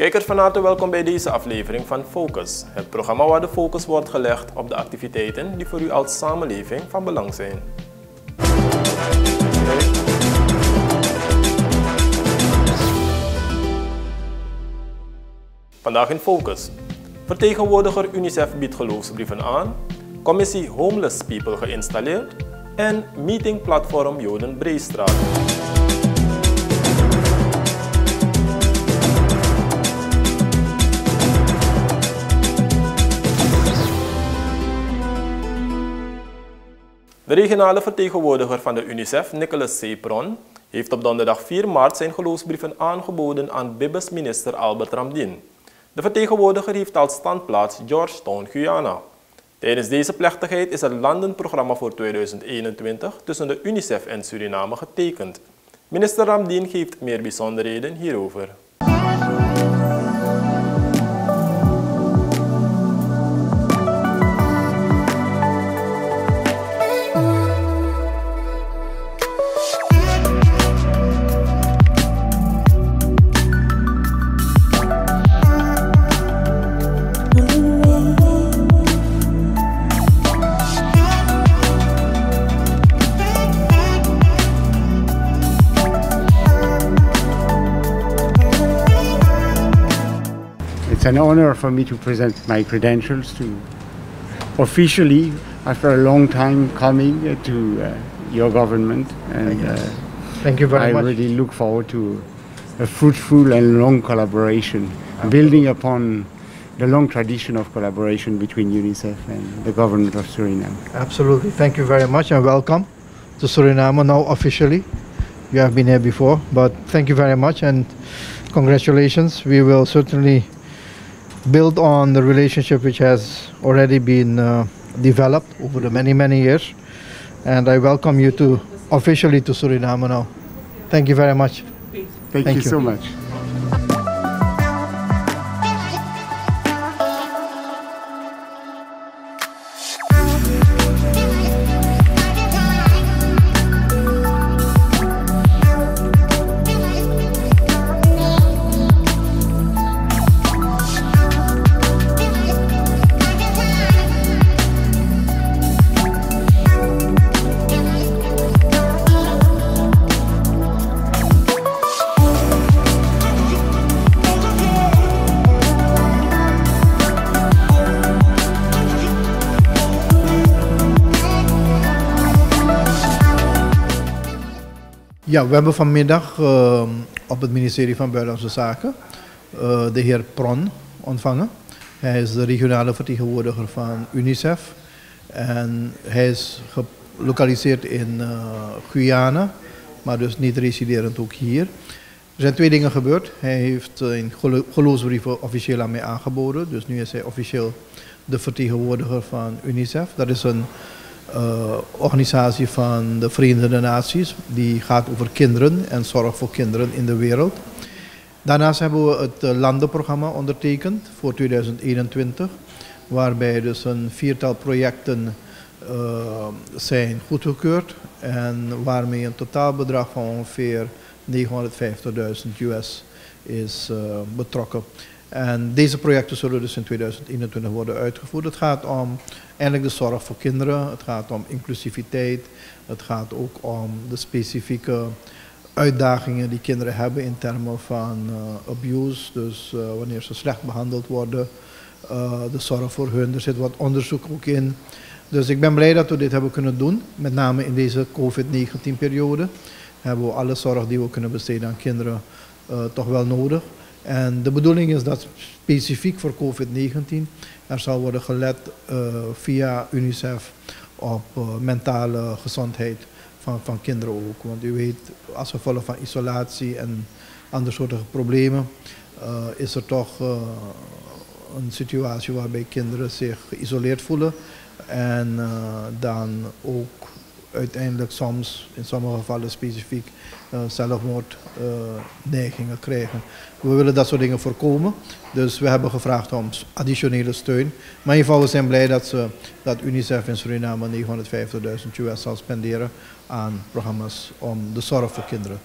Kijkers van harte welkom bij deze aflevering van Focus, het programma waar de focus wordt gelegd op de activiteiten die voor u als samenleving van belang zijn. Vandaag in Focus. Vertegenwoordiger UNICEF biedt geloofsbrieven aan, commissie Homeless People geïnstalleerd en meetingplatform Joden Breestraat. De regionale vertegenwoordiger van de UNICEF, Nicholas Sepron, heeft op donderdag 4 maart zijn geloofsbrieven aangeboden aan Bibes minister Albert Ramdin. De vertegenwoordiger heeft als standplaats Georgetown, Guyana. Tijdens deze plechtigheid is het landenprogramma voor 2021 tussen de UNICEF en Suriname getekend. Minister Ramdin geeft meer bijzonderheden hierover. An honor for me to present my credentials to officially, after a long time coming uh, to uh, your government, and uh, Thank you very I much. I really look forward to a fruitful and long collaboration, building upon the long tradition of collaboration between UNICEF and the government of Suriname. Absolutely. Thank you very much and welcome to Suriname now officially. You have been here before, but thank you very much and congratulations. We will certainly build on the relationship which has already been uh, developed over the many, many years. And I welcome you to officially to Suriname now. Thank you very much. Thank, Thank you, you. so much. Ja, we hebben vanmiddag eh, op het ministerie van Buitenlandse Zaken eh, de heer Pron ontvangen. Hij is de regionale vertegenwoordiger van UNICEF en hij is gelokaliseerd in eh, Guyana, maar dus niet residerend ook hier. Er zijn twee dingen gebeurd. Hij heeft eh, een gelo- geloofsbrieven officieel aan mij aangeboden, dus nu is hij officieel de vertegenwoordiger van UNICEF. Dat is een eh, organisatie van de Verenigde Naties. Die gaat over kinderen en zorg voor kinderen in de wereld. Daarnaast hebben we het eh, landenprogramma ondertekend voor 2021. Waarbij dus een viertal projecten eh, zijn goedgekeurd. En waarmee een totaalbedrag van ongeveer 950.000 US is betrokken. En deze projecten zullen dus in 2021 worden uitgevoerd. Het gaat om eigenlijk de zorg voor kinderen, het gaat om inclusiviteit, het gaat ook om de specifieke uitdagingen die kinderen hebben in termen van eh, abuse, dus eh, wanneer ze slecht behandeld worden, eh, de zorg voor hun. Er zit wat onderzoek ook in. Dus ik ben blij dat we dit hebben kunnen doen, met name in deze COVID-19 periode. Hebben we alle zorg die we kunnen besteden aan kinderen toch wel nodig. En de bedoeling is dat specifiek voor COVID-19 er zal worden gelet eh, via UNICEF op eh, mentale gezondheid van, van kinderen ook. Want u weet, als gevolg van isolatie en andere soorten problemen, eh, is er toch een situatie waarbij kinderen zich geïsoleerd voelen en dan ook uiteindelijk soms, in sommige gevallen specifiek, uh, zelfmoordneigingen krijgen. We willen dat soort dingen voorkomen. Dus we hebben gevraagd om additionele steun. Maar in ieder geval, we zijn blij dat, ze, dat UNICEF in Suriname 950.000 US zal spenderen aan programma's om de zorg voor kinderen.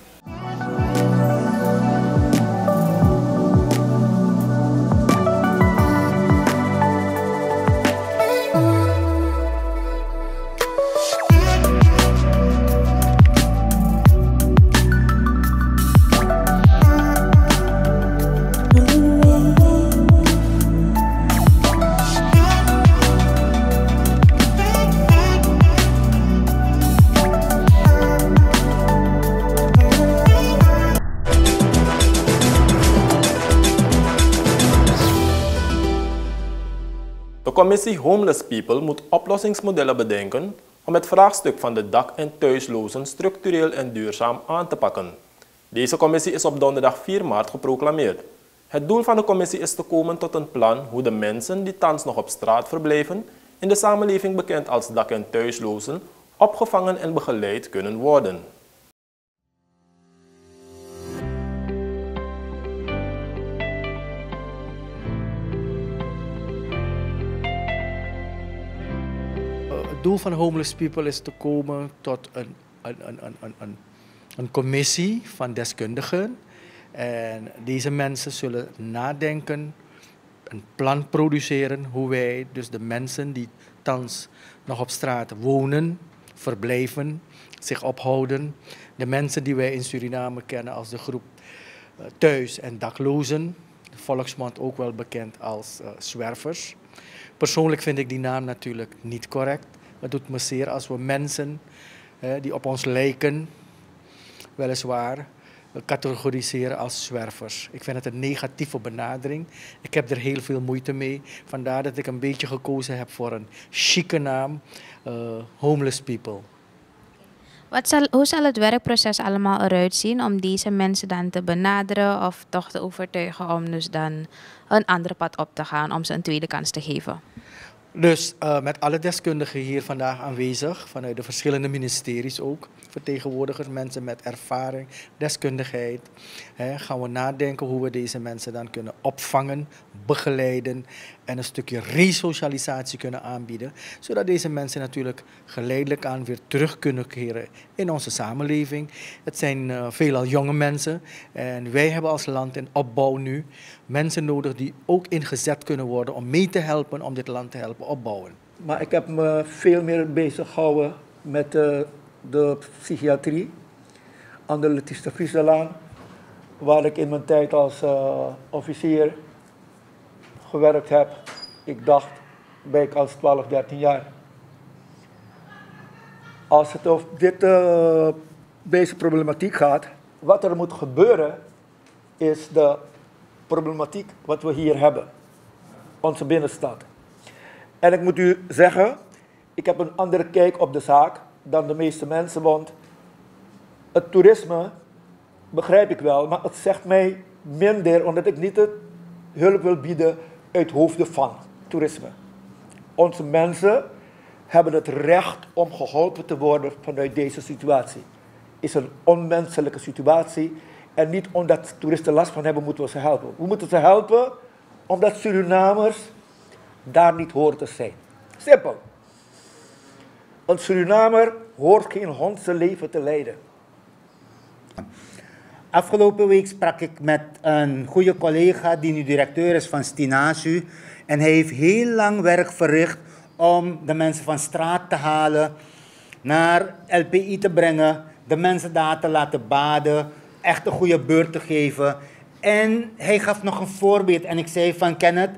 Commissie Homeless People moet oplossingsmodellen bedenken om het vraagstuk van de dak- en thuislozen structureel en duurzaam aan te pakken. Deze commissie is op donderdag 4 maart geproclameerd. Het doel van de commissie is te komen tot een plan hoe de mensen die thans nog op straat verblijven, in de samenleving bekend als dak- en thuislozen, opgevangen en begeleid kunnen worden. Doel van Homeless People is te komen tot een, een, een, een, een, een commissie van deskundigen. En deze mensen zullen nadenken, een plan produceren hoe wij dus de mensen die thans nog op straat wonen, verblijven, zich ophouden. De mensen die wij in Suriname kennen als de groep uh, thuis- en daklozen. De volksmond ook wel bekend als uh, zwervers. Persoonlijk vind ik die naam natuurlijk niet correct. Het doet me zeer als we mensen hè, die op ons lijken, weliswaar, categoriseren als zwervers. Ik vind het een negatieve benadering. Ik heb er heel veel moeite mee. Vandaar dat ik een beetje gekozen heb voor een chique naam, uh, Homeless People. Wat zal, hoe zal het werkproces allemaal eruit zien om deze mensen dan te benaderen of toch te overtuigen om dus dan een andere pad op te gaan, om ze een tweede kans te geven? Dus uh, met alle deskundigen hier vandaag aanwezig, vanuit de verschillende ministeries ook, vertegenwoordigers, mensen met ervaring, deskundigheid, hè, gaan we nadenken hoe we deze mensen dan kunnen opvangen, begeleiden en een stukje resocialisatie kunnen aanbieden, zodat deze mensen natuurlijk geleidelijk aan weer terug kunnen keren in onze samenleving. Het zijn uh, veelal jonge mensen en wij hebben als land in opbouw nu mensen nodig die ook ingezet kunnen worden om mee te helpen om dit land te helpen opbouwen. Maar ik heb me veel meer bezig gehouden met uh, de psychiatrie aan de Letitia Frieselaan, waar ik in mijn tijd als uh, officier gewerkt heb. Ik dacht, ben ik als 12, 13 jaar. Als het over dit, uh, deze problematiek gaat, wat er moet gebeuren, is de problematiek wat we hier hebben, onze binnenstad. En ik moet u zeggen, ik heb een andere kijk op de zaak dan de meeste mensen, want het toerisme begrijp ik wel, maar het zegt mij minder omdat ik niet het hulp wil bieden uit hoofden van toerisme. Onze mensen hebben het recht om geholpen te worden vanuit deze situatie. Is een onmenselijke situatie en niet omdat toeristen last van hebben, moeten we ze helpen. We moeten ze helpen omdat Surinamers daar niet horen te zijn. Simpel. Een Surinamer hoort geen hond zijn leven te leiden. Afgelopen week sprak ik met een goede collega die nu directeur is van Stinasu. En hij heeft heel lang werk verricht om de mensen van straat te halen, naar LPI te brengen, de mensen daar te laten baden, echt een goede beurt te geven. En hij gaf nog een voorbeeld en ik zei van Kenneth,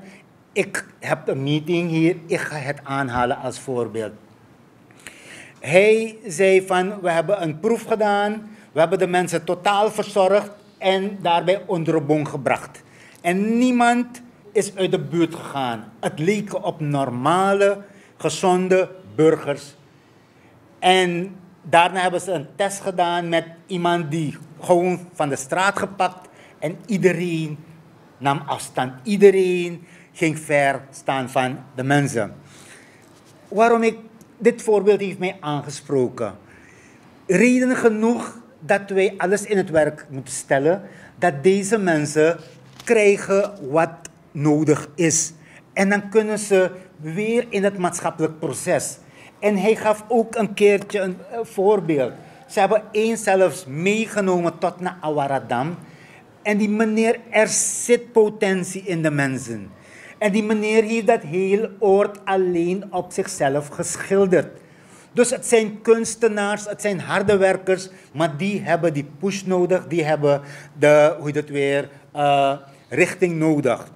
ik heb een meeting hier, ik ga het aanhalen als voorbeeld. Hij zei van, we hebben een proef gedaan, we hebben de mensen totaal verzorgd en daarbij onder de bon gebracht. En niemand is uit de buurt gegaan. Het leek op normale, gezonde burgers. En daarna hebben ze een test gedaan met iemand die gewoon van de straat gepakt en iedereen nam afstand. Iedereen ging ver staan van de mensen. Waarom ik dit voorbeeld heeft mij aangesproken. Reden genoeg dat wij alles in het werk moeten stellen dat deze mensen krijgen wat nodig is. En dan kunnen ze weer in het maatschappelijk proces. En hij gaf ook een keertje een, een voorbeeld. Ze hebben één zelfs meegenomen tot naar Awaradam. En die meneer, er zit potentie in de mensen. En die meneer heeft dat heel oord alleen op zichzelf geschilderd. Dus het zijn kunstenaars, het zijn harde werkers, maar die hebben die push nodig, die hebben de, hoe het weer, uh, richting nodig.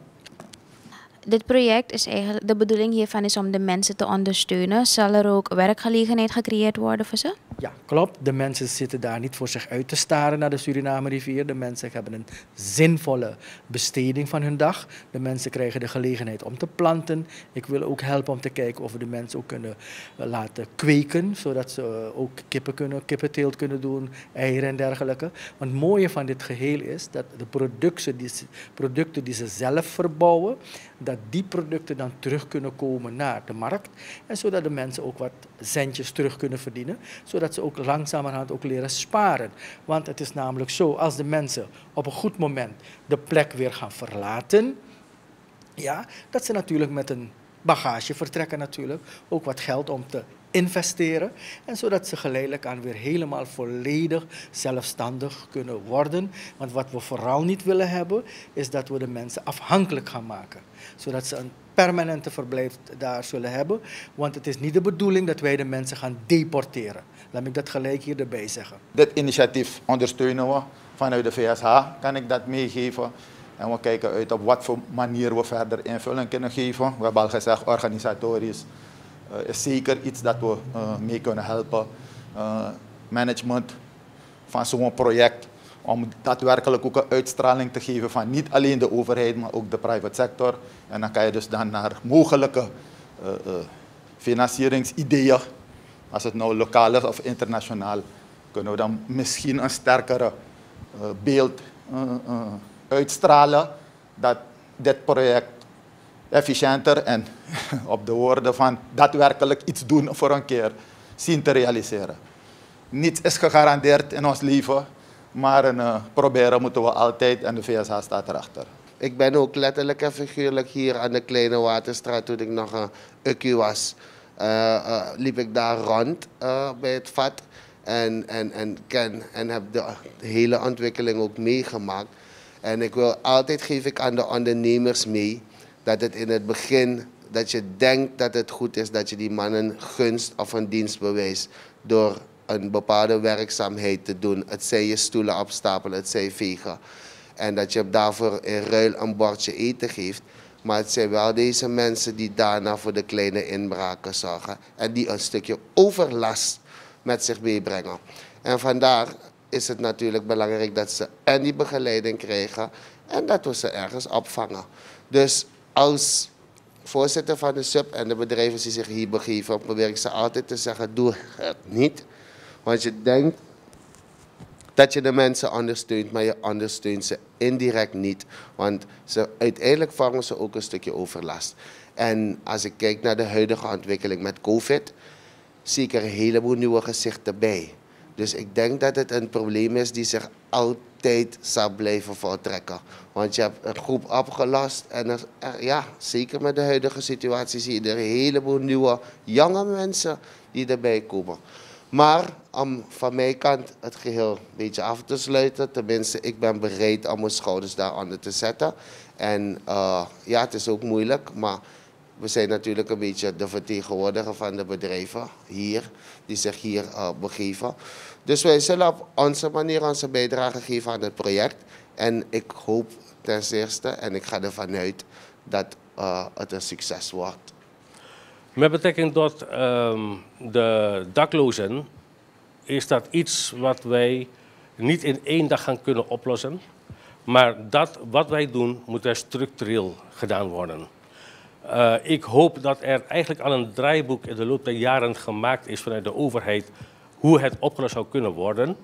Dit project is eigenlijk, de bedoeling hiervan is om de mensen te ondersteunen. Zal er ook werkgelegenheid gecreëerd worden voor ze? Ja, klopt. De mensen zitten daar niet voor zich uit te staren naar de Suriname-rivier. De mensen hebben een zinvolle besteding van hun dag. De mensen krijgen de gelegenheid om te planten. Ik wil ook helpen om te kijken of we de mensen ook kunnen eh, laten kweken, zodat ze eh, ook kippen kunnen, kippenteelt kunnen doen, eieren en dergelijke. Want het mooie van dit geheel is dat de producten die, ze- producten die ze zelf verbouwen, dat die producten dan terug kunnen komen naar de markt. En zodat de mensen ook wat centjes terug kunnen verdienen. Zodat ze ook langzamerhand ook leren sparen. Want het is namelijk zo, als de mensen op een goed moment de plek weer gaan verlaten, ja, dat ze natuurlijk met een bagage vertrekken natuurlijk. Ook wat geld om te investeren. En zodat ze geleidelijk aan weer helemaal volledig zelfstandig kunnen worden. Want wat we vooral niet willen hebben, is dat we de mensen afhankelijk gaan maken. Zodat ze een permanente verblijf daar zullen hebben. Want het is niet de bedoeling dat wij de mensen gaan deporteren. Laat ik dat gelijk hier erbij zeggen. Dit initiatief ondersteunen we vanuit de VSH, kan ik dat meegeven. En we kijken uit op wat voor manier we verder invulling kunnen geven. We hebben al gezegd, organisatorisch eh, is zeker iets dat we eh, mee kunnen helpen. Eh, management van zo'n project, om daadwerkelijk ook een uitstraling te geven van niet alleen de overheid, maar ook de private sector. En dan kan je dus dan naar mogelijke financieringsideeën als het nou lokaal is of internationaal, kunnen we dan misschien een sterkere eh, beeld eh, eh, uitstralen dat dit project efficiënter en op de woorden van daadwerkelijk iets doen voor een keer zien te realiseren. Niets is gegarandeerd in ons leven, maar een, proberen moeten we altijd en de VSH staat erachter. Ik ben ook letterlijk en figuurlijk hier aan de Kleine Waterstraat toen ik nog een ukkie was. Eh, eh, liep ik daar rond eh, bij het vat en, en, en ken en heb de hele ontwikkeling ook meegemaakt. En ik wil altijd geef ik aan de ondernemers mee dat het in het begin dat je denkt dat het goed is dat je die mannen gunst of een dienst bewijst door een bepaalde werkzaamheid te doen. Het zij je stoelen opstapelen, het zij vegen. En dat je daarvoor in ruil een bordje eten geeft. Maar het zijn wel deze mensen die daarna voor de kleine inbraken zorgen. En die een stukje overlast met zich meebrengen. En vandaar is het natuurlijk belangrijk dat ze en die begeleiding krijgen. En dat we ze ergens opvangen. Dus als voorzitter van de sub en de bedrijven die zich hier begeven, probeer ik ze altijd te zeggen: doe het niet. Want je denkt dat je de mensen ondersteunt, maar je ondersteunt ze indirect niet. Want ze, uiteindelijk vangen ze ook een stukje overlast. En als ik kijk naar de huidige ontwikkeling met COVID, zie ik er een heleboel nieuwe gezichten bij. Dus ik denk dat het een probleem is die zich altijd zal blijven voltrekken. Want je hebt een groep opgelast en er- ja, zeker met de huidige situatie zie je er een heleboel nieuwe jonge mensen die erbij komen. Maar om van mijn kant het geheel een beetje af te sluiten, tenminste, ik ben bereid om mijn schouders daaronder te zetten. En eh, ja, het is ook moeilijk, maar we zijn natuurlijk een beetje de vertegenwoordiger van de bedrijven hier, die zich hier eh, begeven. Dus wij zullen op onze manier onze bijdrage geven aan het project. En ik hoop ten eerste, en ik ga ervan uit, dat eh, het een succes wordt. Met betrekking tot ehm, de daklozen is dat iets wat wij niet in één dag gaan kunnen oplossen. Maar dat wat wij doen, moet er structureel gedaan worden. Eh, ik hoop dat er eigenlijk al een draaiboek in de loop der jaren gemaakt is vanuit de overheid hoe het opgelost zou kunnen worden.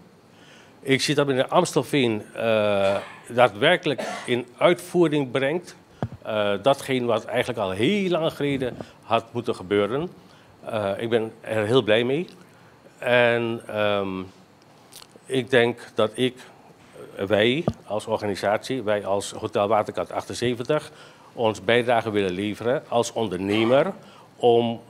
Ik zie dat meneer Amstelveen eh, daadwerkelijk in uitvoering brengt. Eh, datgene wat eigenlijk al heel lang geleden had moeten gebeuren. Eh, ik ben er heel blij mee. En ehm, ik denk dat ik, eh, wij als organisatie, wij als Hotel Waterkant 78, ons bijdrage willen leveren als ondernemer om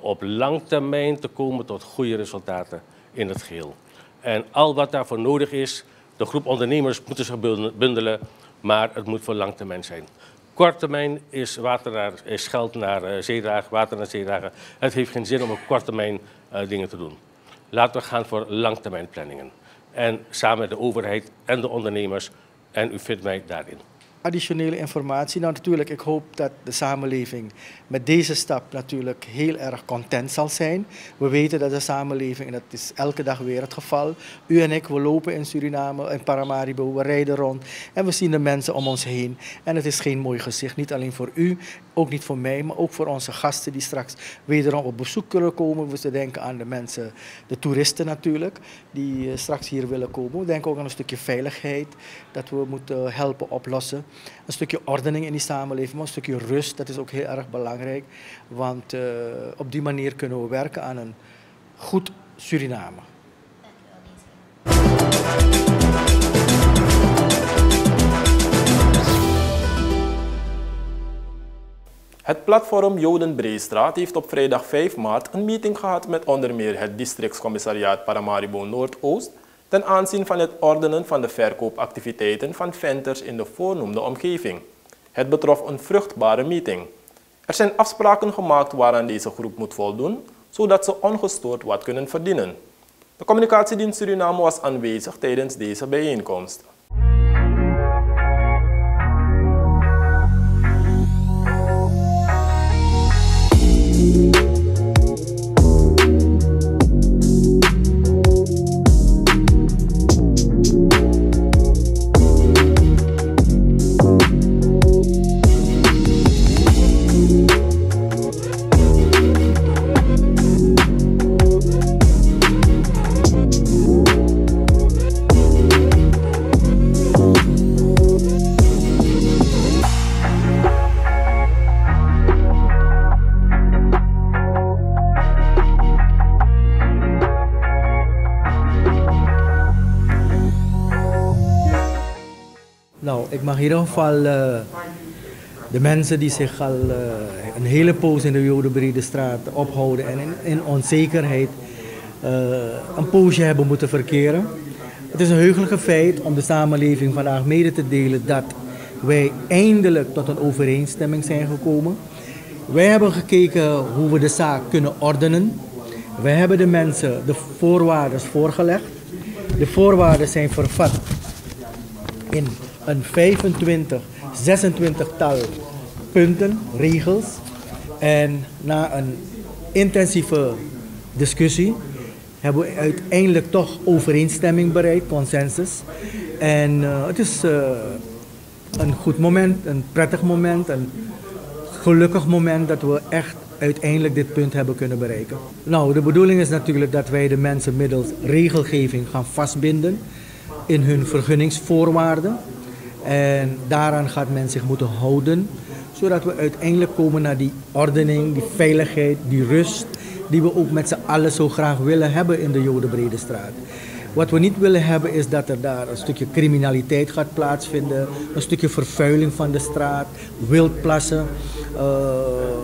op lang termijn te komen tot goede resultaten in het geheel. En al wat daarvoor nodig is, de groep ondernemers moeten zich bundelen, maar het moet voor lang termijn zijn. Kort termijn is, water naar, is geld naar eh, zeedragen, water naar zeedragen. Het heeft geen zin om op kort termijn eh, dingen te doen. Laten we gaan voor langtermijnplanningen. En samen met de overheid en de ondernemers. En u vindt mij daarin. Additionele informatie? Nou, natuurlijk, ik hoop dat de samenleving met deze stap natuurlijk heel erg content zal zijn. We weten dat de samenleving, en dat is elke dag weer het geval. U en ik, we lopen in Suriname, in Paramaribo, we rijden rond en we zien de mensen om ons heen. En het is geen mooi gezicht, niet alleen voor u, ook niet voor mij, maar ook voor onze gasten die straks wederom op bezoek kunnen komen. We denken aan de mensen, de toeristen natuurlijk, die eh, straks hier willen komen. We denken ook aan een stukje veiligheid, dat we moeten helpen oplossen. Een stukje ordening in die samenleving, maar een stukje rust, dat is ook heel erg belangrijk. Want uh, op die manier kunnen we werken aan een goed Suriname. Het platform Jodenbreestraat heeft op vrijdag 5 maart een meeting gehad met onder meer het districtscommissariaat Paramaribo Noordoost ten aanzien van het ordenen van de verkoopactiviteiten van venters in de voornoemde omgeving. Het betrof een vruchtbare meeting. Er zijn afspraken gemaakt waaraan deze groep moet voldoen, zodat ze ongestoord wat kunnen verdienen. De communicatiedienst Suriname was aanwezig tijdens deze bijeenkomst. In ieder geval uh, de mensen die zich al uh, een hele poos in de Jodenbrede straat ophouden en in, in onzekerheid uh, een poosje hebben moeten verkeren. Het is een heugelijke feit om de samenleving vandaag mede te delen dat wij eindelijk tot een overeenstemming zijn gekomen. Wij hebben gekeken hoe we de zaak kunnen ordenen. Wij hebben de mensen de voorwaarden voorgelegd. De voorwaarden zijn vervat in een 25, 26 tal punten, regels. En na een intensieve discussie hebben we uiteindelijk toch overeenstemming bereikt, consensus. En uh, het is uh, een goed moment, een prettig moment, een gelukkig moment dat we echt uiteindelijk dit punt hebben kunnen bereiken. Nou, de bedoeling is natuurlijk dat wij de mensen middels regelgeving gaan vastbinden in hun vergunningsvoorwaarden. En daaraan gaat men zich moeten houden, zodat we uiteindelijk komen naar die ordening, die veiligheid, die rust, die we ook met z'n allen zo graag willen hebben in de Jodenbrede straat. Wat we niet willen hebben is dat er daar een stukje criminaliteit gaat plaatsvinden, een stukje vervuiling van de straat, wildplassen, uh,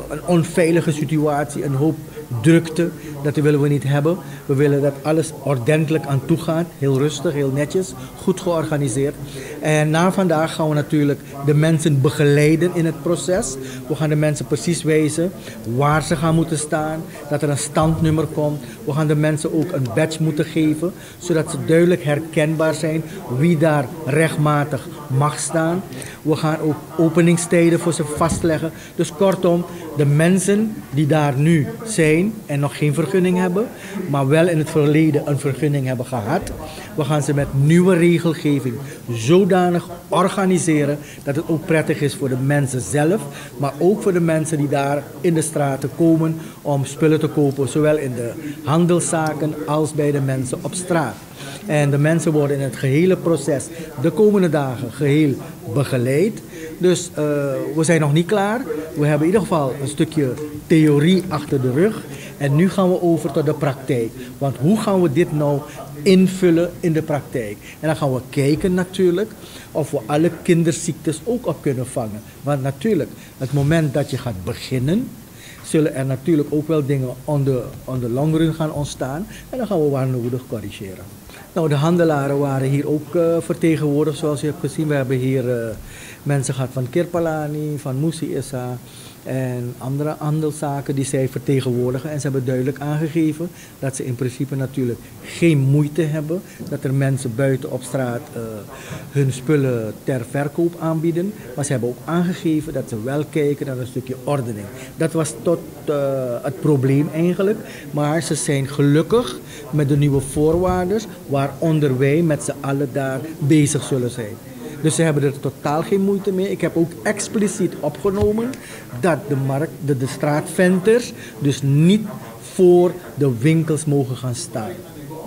een onveilige situatie, een hoop drukte. Dat willen we niet hebben. We willen dat alles ordentelijk aan toe gaat. Heel rustig, heel netjes, goed georganiseerd. En na vandaag gaan we natuurlijk de mensen begeleiden in het proces. We gaan de mensen precies wijzen waar ze gaan moeten staan. Dat er een standnummer komt. We gaan de mensen ook een badge moeten geven. Zodat ze duidelijk herkenbaar zijn wie daar rechtmatig mag staan. We gaan ook openingstijden voor ze vastleggen. Dus kortom, de mensen die daar nu zijn en nog geen vergunning hebben, maar wel in het verleden een vergunning hebben gehad. We gaan ze met nieuwe regelgeving zodanig organiseren dat het ook prettig is voor de mensen zelf, maar ook voor de mensen die daar in de straten komen om spullen te kopen, zowel in de handelszaken als bij de mensen op straat. En de mensen worden in het gehele proces de komende dagen geheel begeleid. Dus uh, we zijn nog niet klaar. We hebben in ieder geval een stukje theorie achter de rug. En nu gaan we over tot de praktijk. Want hoe gaan we dit nou invullen in de praktijk? En dan gaan we kijken natuurlijk of we alle kinderziektes ook op kunnen vangen. Want natuurlijk, het moment dat je gaat beginnen, zullen er natuurlijk ook wel dingen on de, on de long run gaan ontstaan. En dan gaan we waar nodig corrigeren. Nou, de handelaren waren hier ook uh, vertegenwoordigd, zoals je hebt gezien. We hebben hier uh, mensen gehad van Kirpalani, van Musi Issa, en andere handelszaken die zij vertegenwoordigen. En ze hebben duidelijk aangegeven dat ze in principe natuurlijk geen moeite hebben dat er mensen buiten op straat uh, hun spullen ter verkoop aanbieden. Maar ze hebben ook aangegeven dat ze wel kijken naar een stukje ordening. Dat was tot uh, het probleem eigenlijk. Maar ze zijn gelukkig met de nieuwe voorwaarden waaronder wij met z'n allen daar bezig zullen zijn. Dus ze hebben er totaal geen moeite mee. Ik heb ook expliciet opgenomen dat de, markt, de, de straatventers dus niet voor de winkels mogen gaan staan.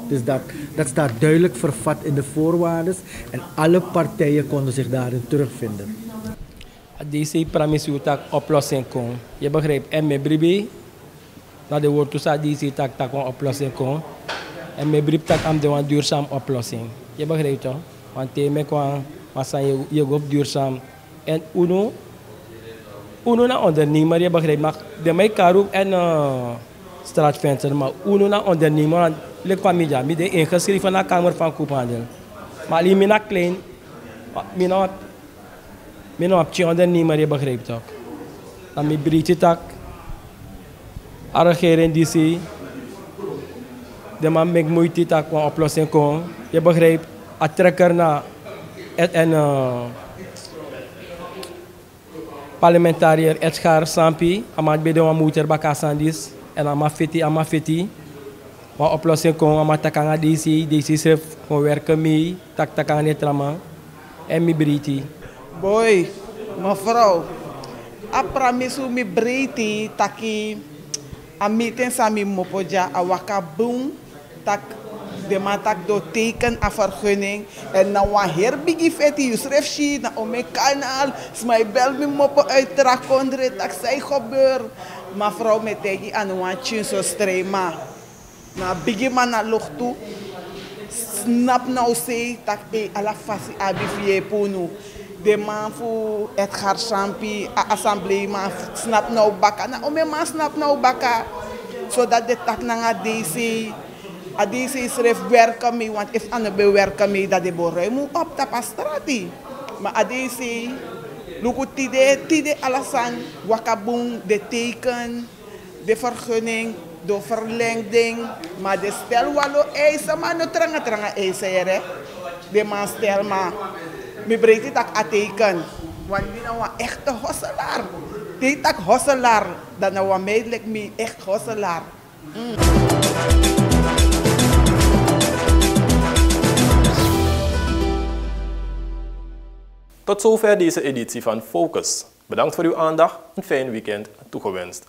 Dus dat, dat staat duidelijk vervat in de voorwaarden en alle partijen konden zich daarin terugvinden. Deze premisse tak oplossing kon. Je begrijpt, en met bribi, dat de woord tussen deze tak een oplossing kon. En met bribi tak am de een duurzaam oplossing. Je begrijpt toch? Want tegen kwam masa je, je op duurzaam. En uno, uno na ondernemer, je begrijpt, maar de mij karoep en uh, straatvenster, maar uno na ondernemer, lek familie, mi de ingeschreven naar Kamer van Koophandel. Maar alleen mina klein, mina, mina op je ondernemer, je begrijpt toch. Dan mi breedje tak, regering die zie, de man met moeite tak oplossing kon, je begrijpt, a trekker naar en uh, parlementariër Edgar Sampi, amat bede wa moeder bakasandis en ama fiti ama fiti. Wa oplossing kon ama disi, disi sef kon werken mee, tak takanga netrama en mi briti. Boy, mevrouw, apramisu mi briti taki a meeting sami mopoja a wakabung tak de matak do teken a vergunning. En na wa herbigi feti you schrijf shi na ome kanaal smai bel mi mopo uitra kondre tak zij gebeur. Mevrouw met tegi aan wa so strema na bigi man na luchtu snap nou se tak e ala fasi abi fie de man fu Edgar Sampi a assemblee snap nou baka. Na ome man snap nou baka zodat de tak na DC Adisi schreef werken mee, want if aan het werken mee dat de boerderij moet op de pastrati. Maar adisi, luku tide, tide alasan, wakabung, de teken, de vergunning, de verlenging, maar de stel walo eisen, maar no tranga tranga eisen. De man stel maar, mi breekt het a teken. Want mi nou een echte hosselaar. Die tak hosselaar, dat nou een meidelijk mi echt hosselaar. Mm. Tot zover deze editie van Focus. Bedankt voor uw aandacht. Een fijn weekend toegewenst.